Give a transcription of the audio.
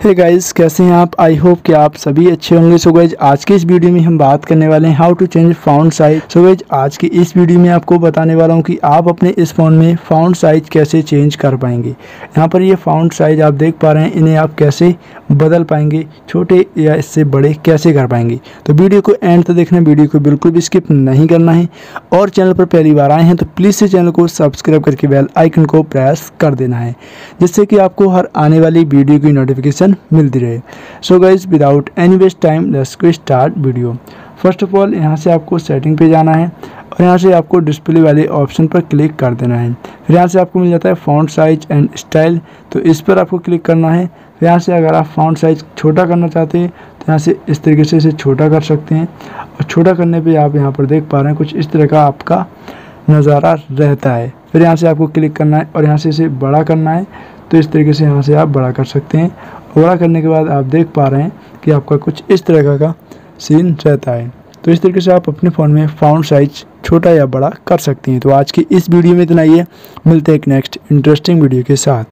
Hey guys कैसे हैं आप? आई होप कि आप सभी अच्छे होंगे। सो गाइज़ आज के इस वीडियो में हम बात करने वाले हैं how to change font size so guys आज की इस वीडियो में आपको बताने वाला हूँ कि आप अपने इस फ़ोन में फाउंड साइज़ कैसे चेंज कर पाएँगे। यहाँ पर ये फाउंड साइज़ आप देख पा रहे हैं, इन्हें आप कैसे बदल पाएँगे, छोटे या इससे बड़े कैसे कर पाएँगे। तो वीडियो को एंड तक देखना वीडियो को बिल्कुल भी स्किप नहीं करना है। और चैनल पर पहली बार आए हैं तो प्लीज़ से चैनल को सब्सक्राइब करके बेल आइकन को प्रेस कर देना है, जिससे कि आपको हर आने वाली वीडियो की नोटिफिकेशन इन्फॉर्मेशन मिलती रहे। So guys without any waste time let's को start video first of all यहाँ से आपको सेटिंग पे जाना है और यहाँ से आपको डिस्प्ले वाले ऑप्शन पर क्लिक कर देना है। फिर यहाँ से आपको मिल जाता है फ़ॉन्ट साइज़ एंड स्टाइल तो इस पर आपको क्लिक करना है। फिर यहाँ से अगर आप फ़ॉन्ट साइज़ छोटा करना चाहते हैं तो यहाँ से इस तरीके से इसे छोटा कर सकते हैं। और छोटा करने पे आप यहाँ पर देख पा रहे हैं, कुछ इस तरह का आपका नज़ारा रहता है। फिर यहाँ से आपको क्लिक करना है और यहाँ से इसे बड़ा करना है तो इस तरीके से यहाँ से आप बड़ा कर सकते हैं। बड़ा करने के बाद आप देख पा रहे हैं कि आपका कुछ इस तरह का सीन रहता है। तो इस तरीके से आप अपने फ़ोन में फाउंड साइज़ छोटा या बड़ा कर सकती हैं। तो आज की इस वीडियो में इतना ही है। मिलते हैं एक नेक्स्ट इंटरेस्टिंग वीडियो के साथ।